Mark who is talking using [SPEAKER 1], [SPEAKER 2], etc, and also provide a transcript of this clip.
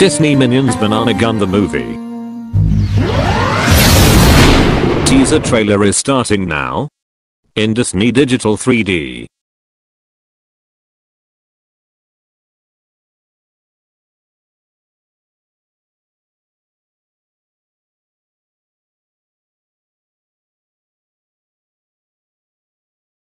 [SPEAKER 1] Disney Minions Banana Gun the movie. Teaser trailer is starting now. In Disney Digital 3D.